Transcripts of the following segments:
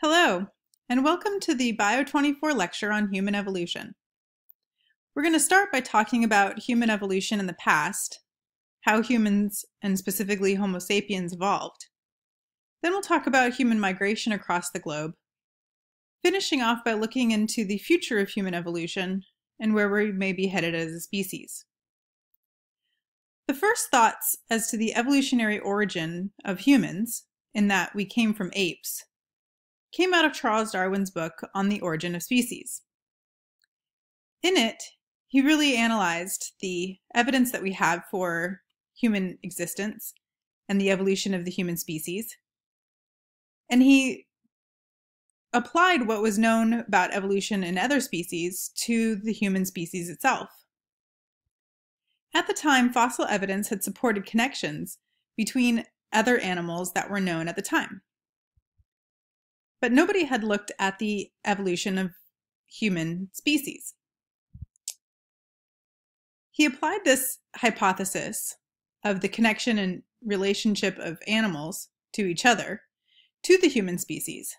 Hello, and welcome to the Bio24 lecture on human evolution. We're going to start by talking about human evolution in the past, how humans, and specifically Homo sapiens, evolved. Then we'll talk about human migration across the globe, finishing off by looking into the future of human evolution and where we may be headed as a species. The first thoughts as to the evolutionary origin of humans, in that we came from apes, came out of Charles Darwin's book on the origin of species. In it, he really analyzed the evidence that we have for human existence and the evolution of the human species. And he applied what was known about evolution in other species to the human species itself. At the time, fossil evidence had supported connections between other animals that were known at the time. But nobody had looked at the evolution of human species. He applied this hypothesis of the connection and relationship of animals to each other to the human species.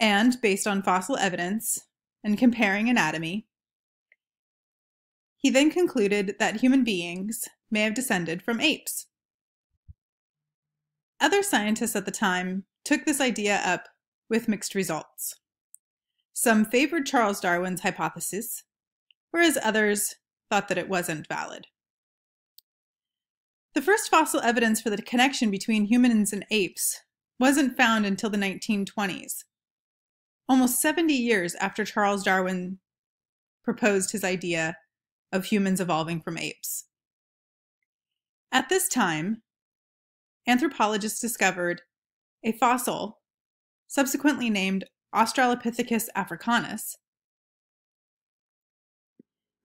And based on fossil evidence and comparing anatomy, he then concluded that human beings may have descended from apes. Other scientists at the time took this idea up with mixed results. Some favored Charles Darwin's hypothesis, whereas others thought that it wasn't valid. The first fossil evidence for the connection between humans and apes wasn't found until the 1920s, almost 70 years after Charles Darwin proposed his idea of humans evolving from apes. At this time, anthropologists discovered a fossil, subsequently named Australopithecus africanus.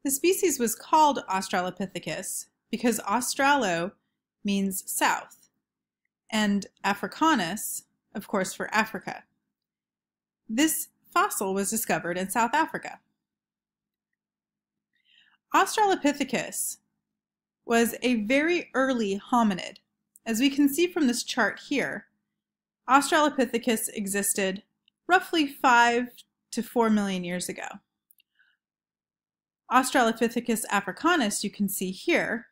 The species was called Australopithecus because Australo means south, and Africanus, of course, for Africa. This fossil was discovered in South Africa. Australopithecus was a very early hominid. As we can see from this chart here, Australopithecus existed roughly 5 to 4 million years ago. Australopithecus africanus, you can see here,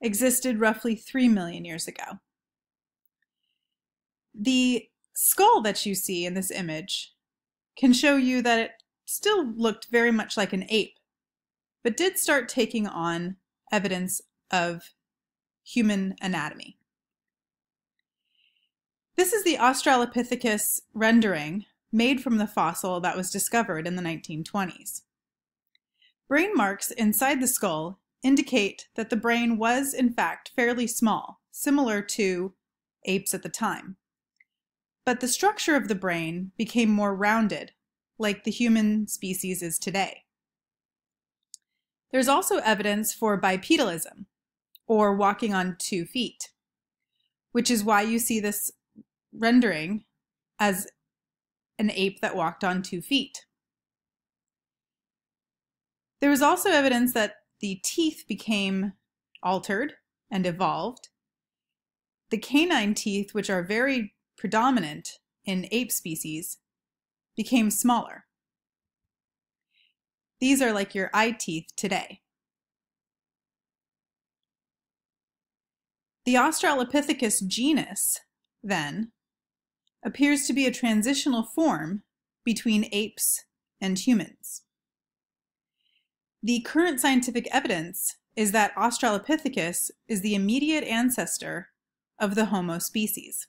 existed roughly 3 million years ago. The skull that you see in this image can show you that it still looked very much like an ape, but did start taking on evidence of human anatomy. This is the Australopithecus rendering made from the fossil that was discovered in the 1920s. Brain marks inside the skull indicate that the brain was in fact fairly small, similar to apes at the time. But the structure of the brain became more rounded, like the human species is today. There's also evidence for bipedalism, or walking on two feet, which is why you see this rendering as an ape that walked on two feet. There was also evidence that the teeth became altered and evolved. The canine teeth, which are very predominant in ape species, became smaller. These are like your eye teeth today. The Australopithecus genus, then, appears to be a transitional form between apes and humans. The current scientific evidence is that Australopithecus is the immediate ancestor of the Homo species.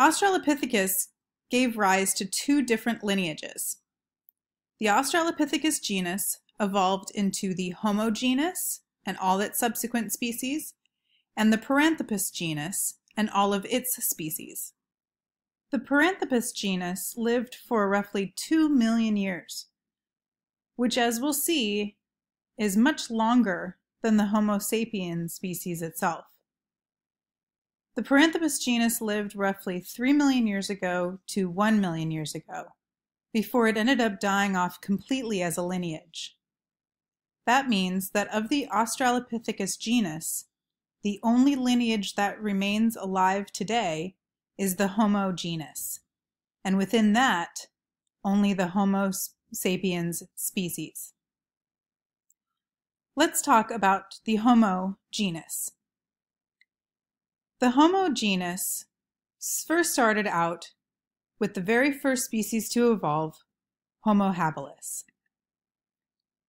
Australopithecus gave rise to two different lineages. The Australopithecus genus evolved into the Homo genus and all its subsequent species, and the Paranthropus genus and all of its species. The Paranthropus genus lived for roughly 2 million years, which as we'll see is much longer than the Homo sapiens species itself. The Paranthropus genus lived roughly 3 million years ago to 1 million years ago, before it ended up dying off completely as a lineage. That means that of the Australopithecus genus, the only lineage that remains alive today is the Homo genus, and within that, only the Homo sapiens species. Let's talk about the Homo genus. The Homo genus first started out with the very first species to evolve, Homo habilis.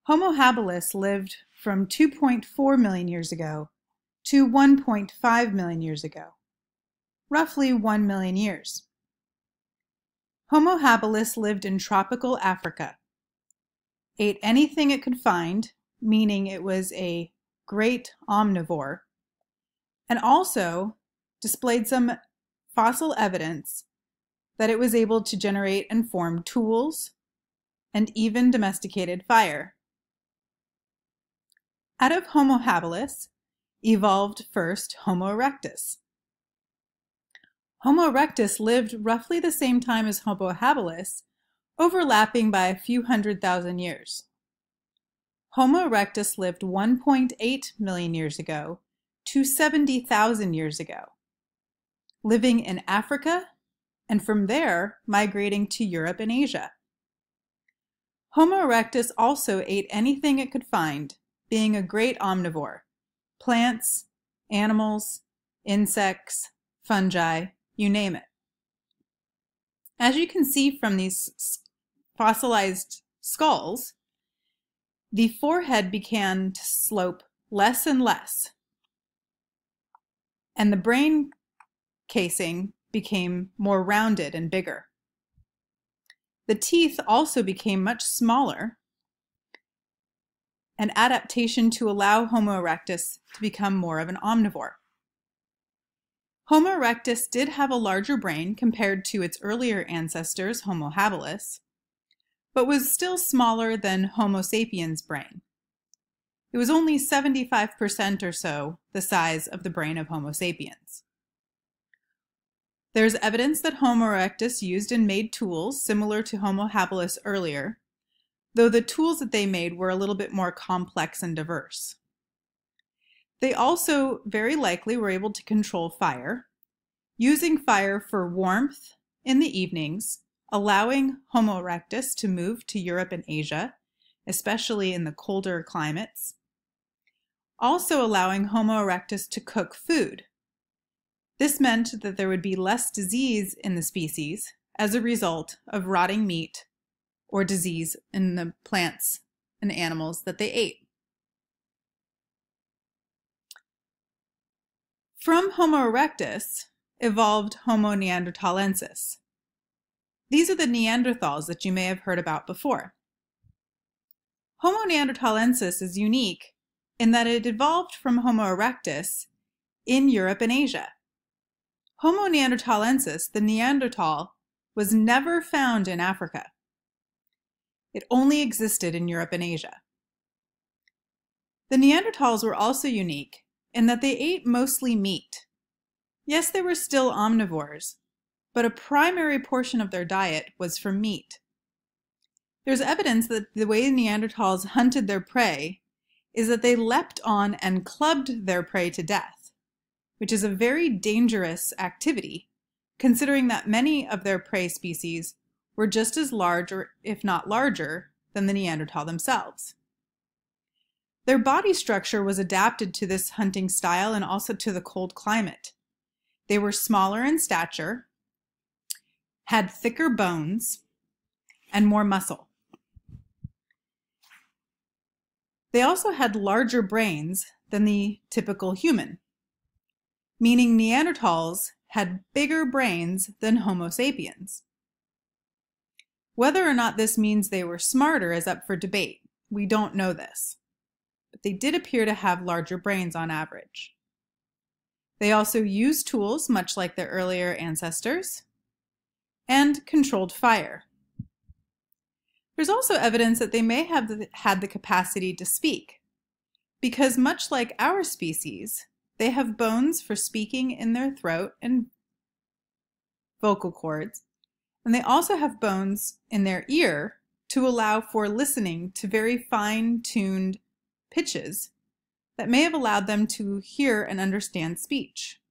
Homo habilis lived from 2.4 million years ago to 1.5 million years ago, roughly 1 million years. Homo habilis lived in tropical Africa, ate anything it could find, meaning it was a great omnivore, and also displayed some fossil evidence that it was able to generate and form tools and even domesticated fire. Out of Homo habilis evolved first Homo erectus. Homo erectus lived roughly the same time as Homo habilis, overlapping by a few hundred thousand years. Homo erectus lived 1.8 million years ago to 70,000 years ago, living in Africa and from there migrating to Europe and Asia. Homo erectus also ate anything it could find, being a great omnivore plants, animals, insects, fungi, you name it. As you can see from these fossilized skulls, the forehead began to slope less and less, and the brain casing became more rounded and bigger. The teeth also became much smaller an adaptation to allow Homo erectus to become more of an omnivore. Homo erectus did have a larger brain compared to its earlier ancestors, Homo habilis, but was still smaller than Homo sapiens' brain. It was only 75% or so the size of the brain of Homo sapiens. There's evidence that Homo erectus used and made tools similar to Homo habilis earlier, though the tools that they made were a little bit more complex and diverse. They also very likely were able to control fire, using fire for warmth in the evenings, allowing Homo erectus to move to Europe and Asia, especially in the colder climates, also allowing Homo erectus to cook food. This meant that there would be less disease in the species as a result of rotting meat or disease in the plants and animals that they ate. From Homo erectus evolved Homo neanderthalensis. These are the Neanderthals that you may have heard about before. Homo neanderthalensis is unique in that it evolved from Homo erectus in Europe and Asia. Homo neanderthalensis, the Neanderthal, was never found in Africa. It only existed in Europe and Asia. The Neanderthals were also unique in that they ate mostly meat. Yes, they were still omnivores, but a primary portion of their diet was from meat. There's evidence that the way Neanderthals hunted their prey is that they leapt on and clubbed their prey to death, which is a very dangerous activity, considering that many of their prey species were just as large, or if not larger, than the Neanderthal themselves. Their body structure was adapted to this hunting style and also to the cold climate. They were smaller in stature, had thicker bones, and more muscle. They also had larger brains than the typical human, meaning Neanderthals had bigger brains than Homo sapiens. Whether or not this means they were smarter is up for debate. We don't know this. But they did appear to have larger brains on average. They also used tools, much like their earlier ancestors, and controlled fire. There's also evidence that they may have had the capacity to speak, because much like our species, they have bones for speaking in their throat and vocal cords, and they also have bones in their ear to allow for listening to very fine-tuned pitches that may have allowed them to hear and understand speech.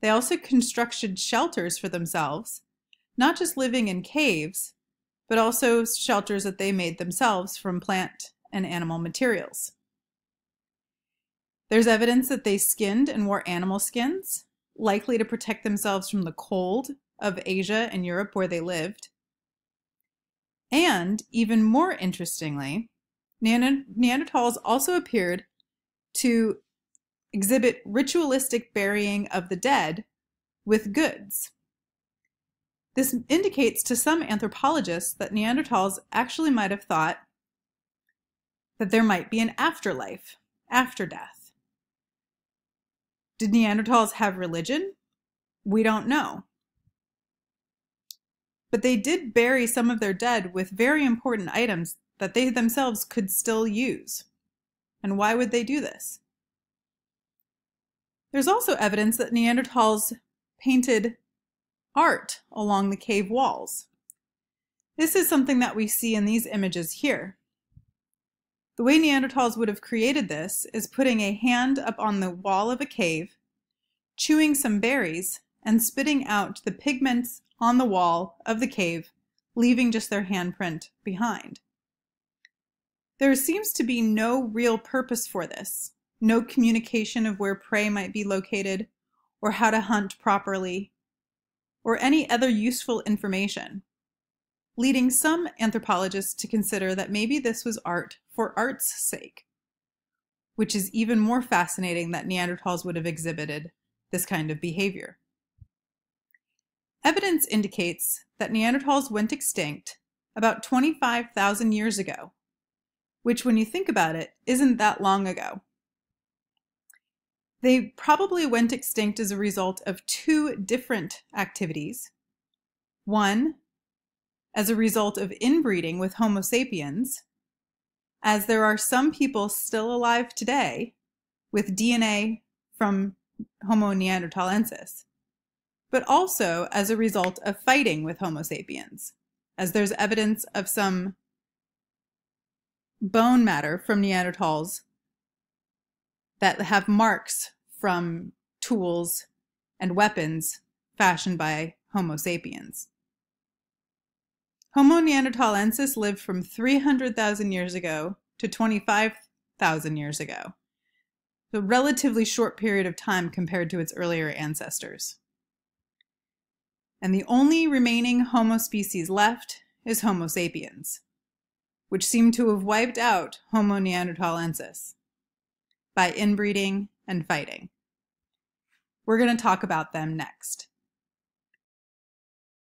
They also constructed shelters for themselves, not just living in caves, but also shelters that they made themselves from plant and animal materials. There's evidence that they skinned and wore animal skins, likely to protect themselves from the cold of Asia and Europe where they lived. And even more interestingly, Neanderthals also appeared to exhibit ritualistic burying of the dead with goods. This indicates to some anthropologists that Neanderthals actually might have thought that there might be an afterlife after death. Did Neanderthals have religion? We don't know. But they did bury some of their dead with very important items that they themselves could still use. And why would they do this? There's also evidence that Neanderthals painted art along the cave walls. This is something that we see in these images here. The way Neanderthals would have created this is putting a hand up on the wall of a cave, chewing some berries, and spitting out the pigments on the wall of the cave, leaving just their handprint behind. There seems to be no real purpose for this, no communication of where prey might be located, or how to hunt properly, or any other useful information, leading some anthropologists to consider that maybe this was art for art's sake, which is even more fascinating that Neanderthals would have exhibited this kind of behavior. Evidence indicates that Neanderthals went extinct about 25,000 years ago, which when you think about it, isn't that long ago. They probably went extinct as a result of two different activities. One, as a result of inbreeding with Homo sapiens, as there are some people still alive today with DNA from Homo neanderthalensis, but also as a result of fighting with Homo sapiens, as there's evidence of some bone matter from Neanderthals that have marks from tools and weapons fashioned by Homo sapiens. Homo neanderthalensis lived from 300,000 years ago to 25,000 years ago, a relatively short period of time compared to its earlier ancestors. And the only remaining Homo species left is Homo sapiens, which seem to have wiped out Homo neanderthalensis by inbreeding and fighting. We're going to talk about them next.